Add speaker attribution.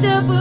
Speaker 1: Take the